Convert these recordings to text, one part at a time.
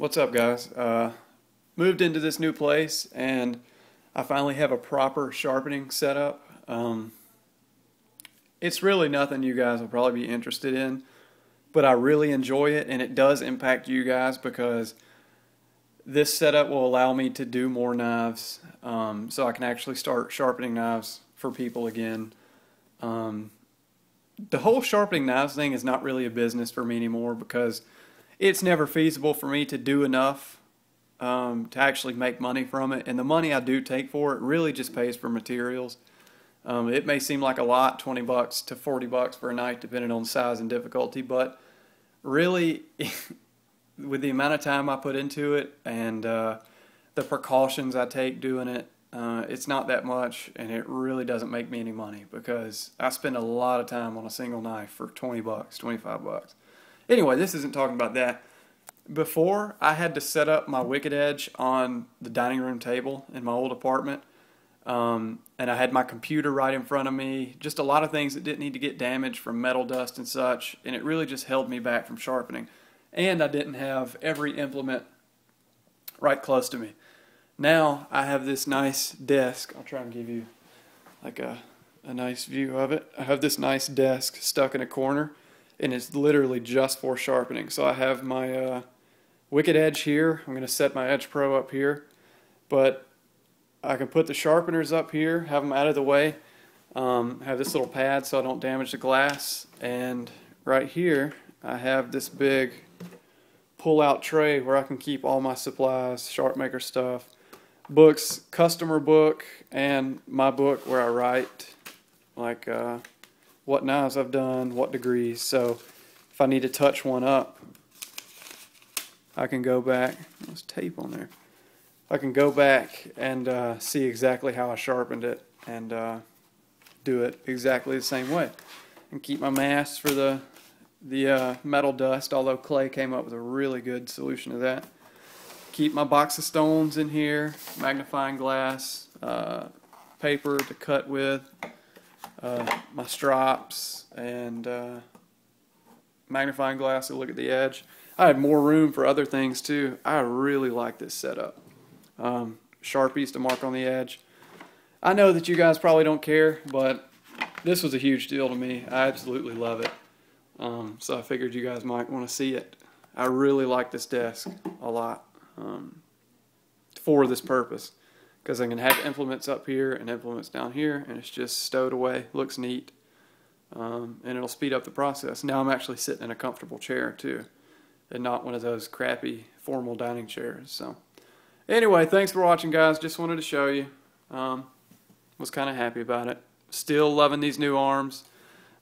What's up, guys? Uh, moved into this new place and I finally have a proper sharpening setup. Um, it's really nothing you guys will probably be interested in, but I really enjoy it and it does impact you guys because this setup will allow me to do more knives um, so I can actually start sharpening knives for people again. Um, the whole sharpening knives thing is not really a business for me anymore because it's never feasible for me to do enough um, to actually make money from it. And the money I do take for it really just pays for materials. Um, it may seem like a lot, 20 bucks to 40 bucks for a knife, depending on size and difficulty, but really, with the amount of time I put into it and uh, the precautions I take doing it, uh, it's not that much, and it really doesn't make me any money because I spend a lot of time on a single knife for 20 bucks, 25 bucks. Anyway, this isn't talking about that. Before, I had to set up my Wicked Edge on the dining room table in my old apartment. Um, and I had my computer right in front of me. Just a lot of things that didn't need to get damaged from metal dust and such. And it really just held me back from sharpening. And I didn't have every implement right close to me. Now I have this nice desk. I'll try and give you like a, a nice view of it. I have this nice desk stuck in a corner and it's literally just for sharpening. So I have my uh, Wicked Edge here. I'm going to set my Edge Pro up here, but I can put the sharpeners up here, have them out of the way, um, have this little pad so I don't damage the glass, and right here I have this big pull-out tray where I can keep all my supplies, SharpMaker stuff, books, customer book, and my book where I write like uh, what knives I've done, what degrees. So if I need to touch one up, I can go back. There's tape on there. I can go back and uh, see exactly how I sharpened it and uh, do it exactly the same way. And keep my mask for the the uh, metal dust, although Clay came up with a really good solution to that. Keep my box of stones in here, magnifying glass, uh, paper to cut with, uh, my strops and uh, magnifying glass to look at the edge. I had more room for other things too. I really like this setup. Um, Sharpies to mark on the edge. I know that you guys probably don't care, but this was a huge deal to me. I absolutely love it. Um, so I figured you guys might want to see it. I really like this desk a lot um, for this purpose because I can have implements up here and implements down here and it's just stowed away, looks neat, um, and it'll speed up the process. Now I'm actually sitting in a comfortable chair too and not one of those crappy formal dining chairs. So anyway, thanks for watching guys. Just wanted to show you. Um, was kind of happy about it. Still loving these new arms.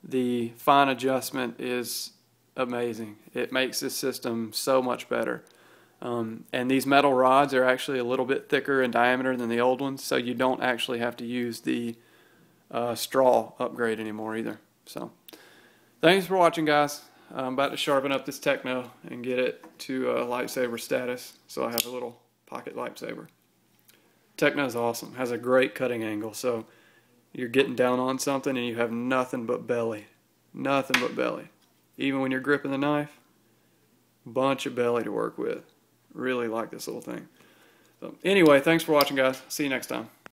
The fine adjustment is amazing. It makes this system so much better. Um, and these metal rods are actually a little bit thicker in diameter than the old ones, so you don't actually have to use the uh, straw upgrade anymore either. So, thanks for watching, guys. I'm about to sharpen up this Techno and get it to a lightsaber status, so I have a little pocket lightsaber. Techno is awesome. Has a great cutting angle, so you're getting down on something and you have nothing but belly. Nothing but belly. Even when you're gripping the knife, bunch of belly to work with. Really like this little thing. So anyway, thanks for watching, guys. See you next time.